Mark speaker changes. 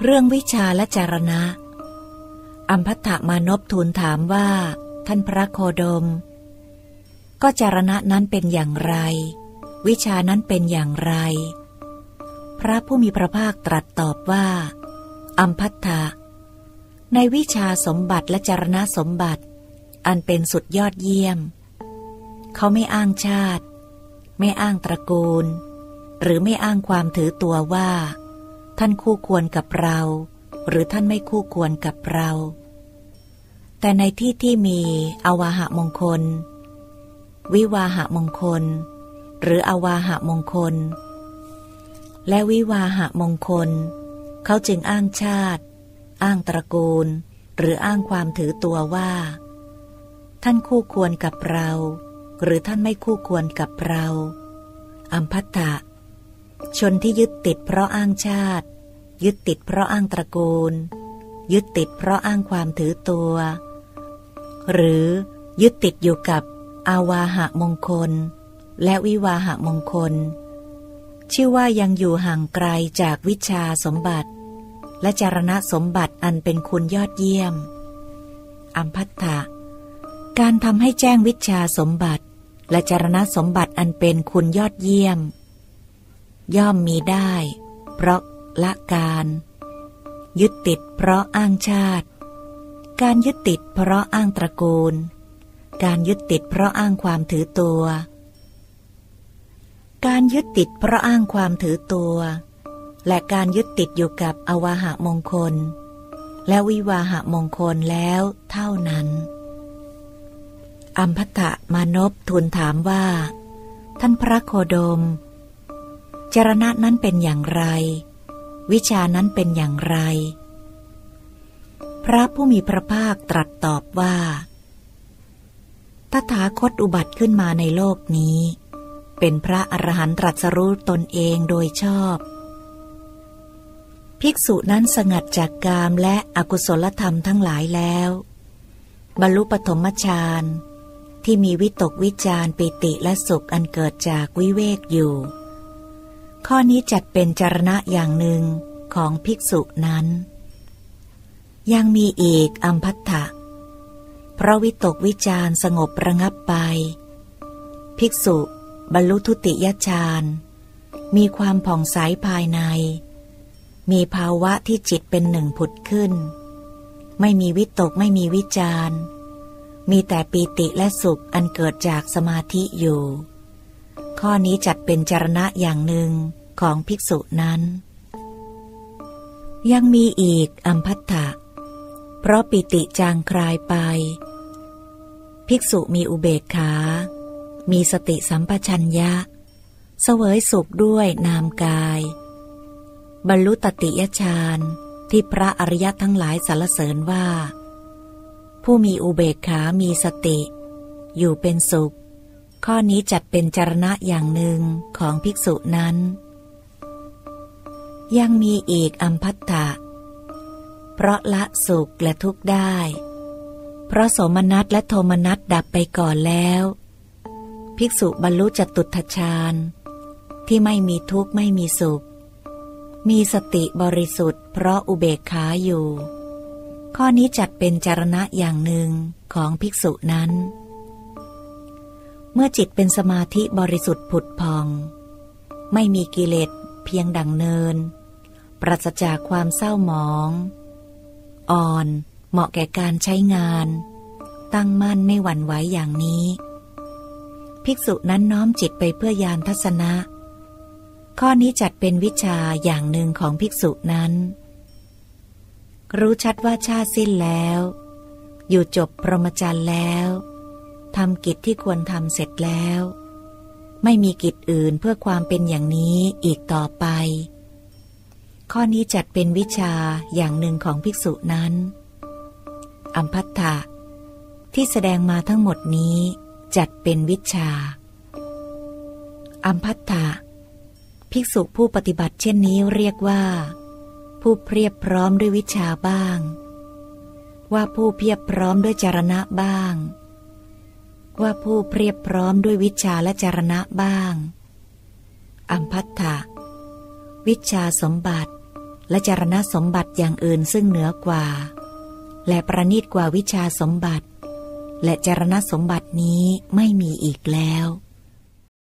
Speaker 1: เรื่องวิชาและจารณะ อัมพัตมานพทูลถามว่า ท่านพระโคดม ก็จารณะนั้นเป็นอย่างไร วิชานั้นเป็นอย่างไร พระผู้มีพระภาคตรัสตอบว่า อัมพัตตะในวิชาสมบัติและจารณะสมบัติ อันเป็นสุดยอดเยี่ยม เขาไม่อ้างชาติ ไม่อ้างตระกูล หรือไม่อ้างความถือตัวว่า ท่านคู่ควรกับเรา หรือท่านไม่คู่ควรกับเรา แต่ในที่ที่มีอวาหะมงคล วิวาหะมงคล หรืออวาหะมงคล และวิวาหะมงคล เขาจึงอ้างชาติ อ้างตระกูล หรืออ้างความถือตัวว่า ท่านคู่ควรกับเรา หรือท่านไม่คู่ควรกับเรา อัมพัตตะ ชนที่ยึดติดเพราะอ้างชาติ ยึดติดเพราะอ้างตระกูล ยึดติดเพราะอ้างความถือตัว หรือยึดติดอยู่กับอาวาหะมงคล และวิวาหะมงคล ชื่อว่ายังอยู่ห่างไกลจากวิชาสมบัติ และจารณะสมบัติอันเป็นคุณยอดเยี่ยม อัมพัตตะการทำให้แจ้งวิชาสมบัติ และจารณะสมบัติอันเป็นคุณยอดเยี่ยม ย่อมมีได้ เพราะละการ ยึดติดเพราะอ้างชาติ การยึดติดเพราะอ้างตระกูล การยึดติดเพราะอ้างความถือตัว การยึดติดเพราะอ้างความถือตัว และการยึดติดอยู่กับอวาหะมงคล และวิวาหะมงคลแล้วเท่านั้นอัมพตะมานพทูลถามว่า ท่านพระโคดม จรณะนั้นเป็นอย่างไร วิชานั้นเป็นอย่างไร พระผู้มีพระภาคตรัสตอบว่าตถาคตอุบัติขึ้นมาในโลกนี้ เป็นพระอรหันตรัสรู้ตนเองโดยชอบ ภิกษุนั้นสงัดจากกามและอกุศลธรรมทั้งหลายแล้ว บรรลุปฐมฌานที่มีวิตกวิจารปิติและสุขอันเกิดจากวิเวกอยู่ ข้อนี้จัดเป็นจารณะอย่างหนึ่งของภิกษุนั้น ยังมีอีกอัมพัตถะเพราะวิตกวิจารสงบระงับไป ภิกษุบรรลุทุติยฌานมีความผ่องใสภายใน มีภาวะที่จิตเป็นหนึ่งผุดขึ้น ไม่มีวิตกไม่มีวิจารมีแต่ปีติและสุขอันเกิดจากสมาธิอยู่ ข้อนี้จัดเป็นจารณะอย่างหนึ่งของภิกษุนั้น ยังมีอีกอัมพัตถะเพราะปิติจางคลายไป ภิกษุมีอุเบกขา มีสติสัมปชัญญะ เสวยสุขด้วยนามกาย บรรลุตติยฌานที่พระอริยทั้งหลายสรรเสริญว่า ผู้มีอุเบกขามีสติ อยู่เป็นสุข ข้อนี้จัดเป็นจารณะอย่างหนึ่งของภิกษุนั้น ยังมีอีกอัมพัตตะ เพราะละสุขและทุกข์ได้ เพราะสมนัสและโทมนัสดับไปก่อนแล้ว ภิกษุบรรลุจตุทชาญ ที่ไม่มีทุกข์ไม่มีสุข มีสติบริสุทธิ์เพราะอุเบกขาอยู่ ข้อนี้จัดเป็นจารณะอย่างหนึ่งของภิกษุนั้น มื่อจิตเป็นสมาธิบริสุทธิ์ผุดพอง ไม่มีกิเลสเพียงดังเนิน ปราศจากความเศร้าหมอง อ่อน เหมาะแก่การใช้งาน ตั้งมั่นไม่หวั่นไหวอย่างนี้ ภิกษุนั้นน้อมจิตไปเพื่อยานทัศนะ ข้อนี้จัดเป็นวิชาอย่างหนึ่งของภิกษุนั้น รู้ชัดว่าชาติสิ้นแล้ว อยู่จบพรหมจรรย์แล้ว ทำกิจที่ควรทำเสร็จแล้ว ไม่มีกิจอื่นเพื่อความเป็นอย่างนี้อีกต่อไป ข้อนี้จัดเป็นวิชาอย่างหนึ่งของภิกษุนั้นอัมพัตถะที่แสดงมาทั้งหมดนี้จัดเป็นวิชา อัมพัตถะภิกษุผู้ปฏิบัติเช่นนี้เรียกว่า ผู้เพียบพร้อมด้วยวิชาบ้าง ว่าผู้เพียบพร้อมด้วยจารณะบ้าง ว่าผู้เพียบพร้อมด้วยวิชาและจารณะบ้าง อัมพัทธะวิชาสมบัติ และจารณะสมบัติอย่างอื่นซึ่งเหนือกว่า และประณีตกว่าวิชาสมบัติ และจารณะสมบัตินี้ไม่มีอีกแล้ว